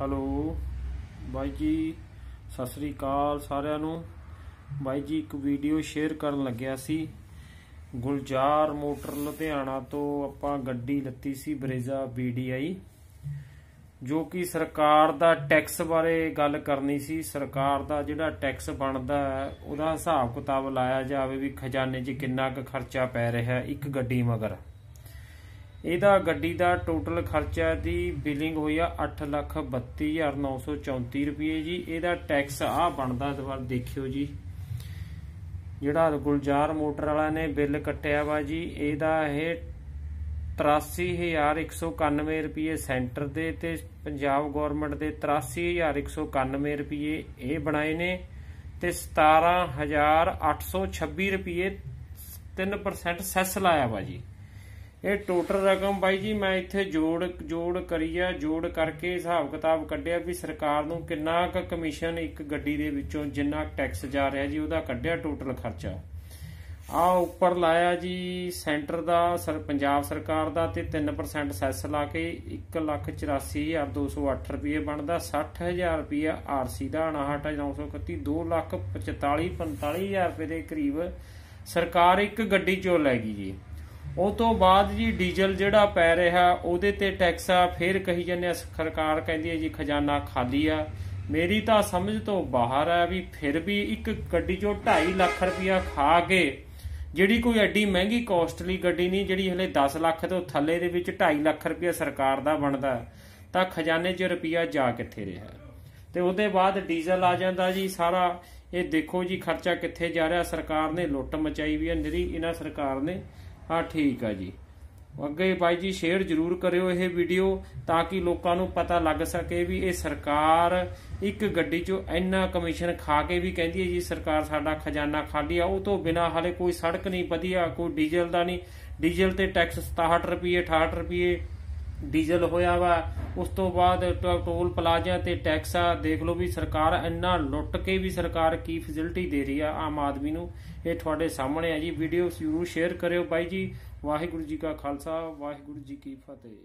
Hello. ਬਾਈ ਜੀ, ਸਤਿ ਸ੍ਰੀ ਅਕਾਲ ਸਾਰਿਆਂ ਨੂੰ। ਬਾਈ ਜੀ, ਇੱਕ ਵੀਡੀਓ ਸ਼ੇਅਰ ਕਰਨ ਲੱਗਿਆ ਸੀ। ਗੁਲਜ਼ਾਰ ਮੋਟਰ ਲੁਧਿਆਣਾ ਤੋਂ ਆਪਾਂ ਗੱਡੀ ਲੱਤੀ ਸੀ ਬਰੇਜ਼ਾ BDI ਜੋ ਕਿ ਸਰਕਾਰ ਦਾ ਟੈਕਸ ਬਾਰੇ ਗੱਲ ਕਰਨੀ ਸੀ। ਸਰਕਾਰ ਦਾ ਜਿਹੜਾ ਟੈਕਸ ਬਣਦਾ ਹੈ, ਉਹਦਾ ਹਿਸਾਬ ਕਿਤਾਬ ਲਾਇਆ ਜਾਵੇ ਵੀ ਖਜ਼ਾਨੇ 'ਚ ਕਿੰਨਾ ਕੁ ਖਰਚਾ ਪੈ ਰਿਹਾ ਇੱਕ ਗੱਡੀ ਮਗਰ। ਇਹਦਾ ਗੱਡੀ ਦਾ ਟੋਟਲ ਖਰਚਾ ਦੀ ਬਿਲਿੰਗ ਹੋਈ ਆ 832934 ਰੁਪਏ ਜੀ। ਇਹਦਾ ਟੈਕਸ ਆ, ਬਣਦਾ ਦੁਬਾਰਾ ਦੇਖਿਓ ਜੀ। ਜਿਹੜਾ ਗੁਲਜ਼ਾਰ ਮੋਟਰ ਵਾਲਾ ਨੇ, ਬਿੱਲ ਕੱਟਿਆ ਵਾ ਜੀ, ਇਹਦਾ ਇਹ 83191 ਰੁਪਏ ਸੈਂਟਰ ਦੇ ਤੇ ਪੰਜਾਬ ਗਵਰਨਮੈਂਟ ਦੇ 83191 ਰੁਪਏ ਇਹ ਬਣਾਏ ਨੇ ਤੇ 17826 ਰੁਪਏ 3% ਸੈਸ ਲਾਇਆ ਵਾ ਜੀ। ਇਹ ਟੋਟਲ ਰਕਮ ਬਾਈ ਜੀ ਮੈਂ ਇੱਥੇ ਜੋੜ ਜੋੜ ਕਰੀਆ, ਜੋੜ ਕਰਕੇ ਹਿਸਾਬ ਕਿਤਾਬ ਕੱਢਿਆ ਵੀ ਸਰਕਾਰ ਨੂੰ ਕਿੰਨਾ ਕੁ ਕਮਿਸ਼ਨ ਇੱਕ ਗੱਡੀ ਦੇ ਵਿੱਚੋਂ ਜਿੰਨਾ ਟੈਕਸ ਜਾ ਰਿਹਾ ਜੀ, ਉਹਦਾ ਕੱਢਿਆ ਟੋਟਲ ਖਰਚਾ। ਆ ਉੱਪਰ ਲਾਇਆ ਜੀ ਸੈਂਟਰ ਦਾ, ਸਰ, ਪੰਜਾਬ ਸਰਕਾਰ ਦਾ ਤੇ 3% ਸੈਸ ਲਾ ਕੇ 184208 ਰੁਪਏ ਬਣਦਾ 60000 ਰੁਪਏ ਆਰਸੀ ਦਾ 59931 245000 ਰੁਪਏ ਦੇ ਕਰੀਬ ਸਰਕਾਰ ਇੱਕ ਗੱਡੀ ਚੋਂ ਲੈ ਗਈ ਜੀ। ਉਹ ਤੋਂ ਬਾਅਦ ਜੀ ਡੀਜ਼ਲ ਜਿਹੜਾ ਪੈ ਰਿਹਾ, ਉਹਦੇ ਤੇ ਟੈਕਸ ਆ, ਫੇਰ ਕਹੀ ਜਾਂਦੇ ਆ, ਸਰਕਾਰ ਕਹਿੰਦੀ ਹੈ ਜੀ ਖਜ਼ਾਨਾ ਖਾਲੀ ਆ। ਮੇਰੀ ਤਾਂ ਸਮਝ ਤੋਂ ਬਾਹਰ ਆ ਵੀ ਫਿਰ ਵੀ ਇੱਕ ਗੱਡੀ ਚੋਂ 2.5 ਲੱਖ ਰੁਪਇਆ ਖਾ ਕੇ, ਜਿਹੜੀ ਕੋਈ ਐਡੀ ਮਹਿੰਗੀ ਕੋਸਟਲੀ ਗੱਡੀ ਨਹੀਂ, ਜਿਹੜੀ ਹਲੇ 10 ਲੱਖ ਤੋਂ ਥੱਲੇ ਦੇ ਵਿੱਚ 2.5 ਲੱਖ ਰੁਪਇਆ ਸਰਕਾਰ ਦਾ ਬਣਦਾ, ਤਾਂ ਖਜ਼ਾਨੇ 'ਚ ਰੁਪਇਆ ਜਾ ਕਿੱਥੇ ਰਿਹਾ? ਤੇ ਉਹਦੇ ਬਾਅਦ ਡੀਜ਼ਲ ਆ ਜਾਂਦਾ ਜੀ ਸਾਰਾ। ਇਹ ਦੇਖੋ ਜੀ ਖਰਚਾ ਕਿੱਥੇ ਜਾ ਰਿਹਾ? ਸਰਕਾਰ ਨੇ ਲੁੱਟ ਮਚਾਈ ਵੀ ਹੈ ਨਿਰੀ ਇਹਨਾਂ ਸਰਕਾਰ ਨੇ। ਹਾਂ, ਠੀਕ ਆ ਜੀ। ਅੱਗੇ ਬਾਈ ਜੀ ਸ਼ੇਅਰ ਜ਼ਰੂਰ ਕਰਿਓ ਇਹ ਵੀਡੀਓ ਤਾਂ ਕਿ ਲੋਕਾਂ ਨੂੰ ਪਤਾ ਲੱਗ ਸਕੇ ਵੀ ਇਹ ਸਰਕਾਰ ਇੱਕ ਗੱਡੀ 'ਚੋਂ ਇੰਨਾ ਕਮਿਸ਼ਨ ਖਾ ਕੇ ਵੀ ਕਹਿੰਦੀ ਹੈ ਜੀ, ਸਰਕਾਰ ਸਾਡਾ ਖਜ਼ਾਨਾ ਖਾਲੀ ਆ, ਉਹ ਤੋਂ ਬਿਨਾ ਹਾਲੇ ਕੋਈ ਸੜਕ ਨਹੀਂ, ਵਧੀਆ, ਕੋਈ ਡੀਜ਼ਲ ਦਾ ਨਹੀਂ। ਡੀਜ਼ਲ ਤੇ ਟੈਕਸ 67 ਰੁਪਏ 68 ਰੁਪਏ ਡੀਜ਼ਲ ਹੋਇਆ ਵਾ, ਉਸ ਤੋਂ ਬਾਅਦ ਟੋਲ ਪਲਾਜ਼ਾ ਤੇ ਟੈਕਸ ਆ ਦੇਖ ਲਓ ਵੀ ਸਰਕਾਰ ਇੰਨਾ ਲੁੱਟ ਕੇ ਵੀ ਸਰਕਾਰ ਕੀ ਫੈਸਿਲਿਟੀ ਦੇ ਰਹੀ ਆ ਆਮ ਆਦਮੀ ਨੂੰ, ਇਹ ਤੁਹਾਡੇ ਸਾਹਮਣੇ ਆ ਜੀ। ਵੀਡੀਓ ਜ਼ਰੂਰ ਸ਼ੇਅਰ ਕਰਿਓ ਬਾਈ ਜੀ। ਵਾਹਿਗੁਰੂ ਜੀ ਕਾ ਖਾਲਸਾ, ਵਾਹਿਗੁਰੂ ਜੀ ਕੀ ਫਤਿਹ।